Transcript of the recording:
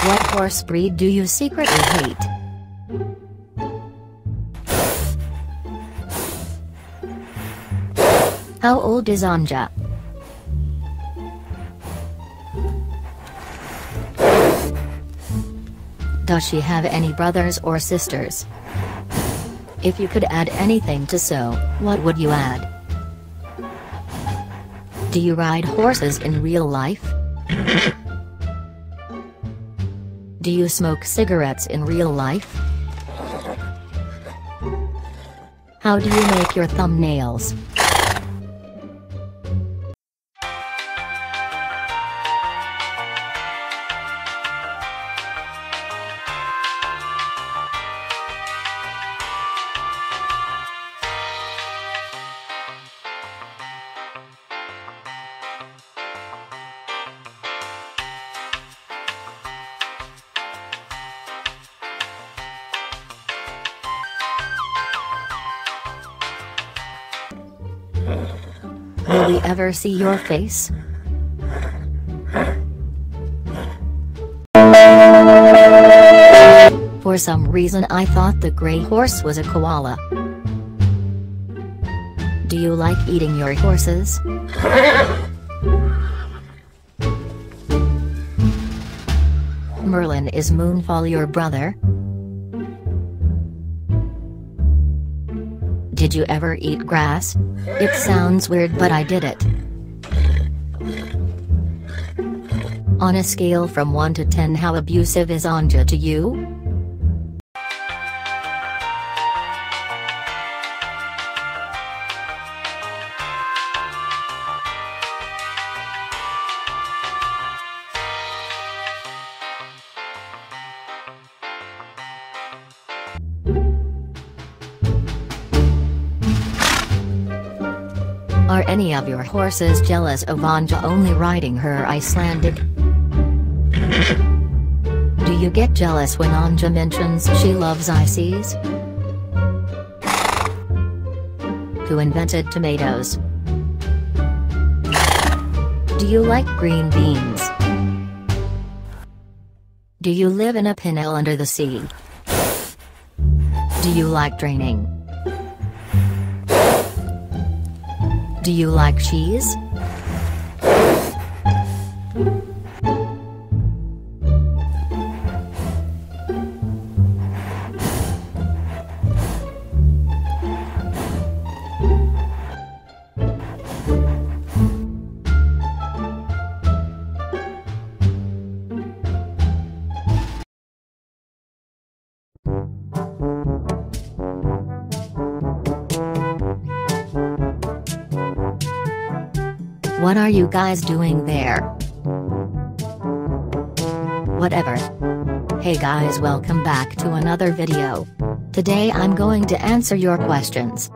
What horse breed do you secretly hate? How old is Anja? Does she have any brothers or sisters? If you could add anything to so, what would you add? Do you ride horses in real life? Do you smoke cigarettes in real life? How do you make your thumbnails? Will we ever see your face? For some reason I thought the gray horse was a koala. Do you like eating your horses? Merlin is Moonfall your brother? Did you ever eat grass? It sounds weird but I did it. On a scale from 1 to 10 how abusive is Anja to you? Are any of your horses jealous of Anja only riding her Icelandic? Do you get jealous when Anja mentions she loves ices? Who invented tomatoes? Do you like green beans? Do you live in a pinel under the sea? Do you like draining? Do you like cheese? What are you guys doing there? Whatever. Hey guys welcome back to another video. Today I'm going to answer your questions.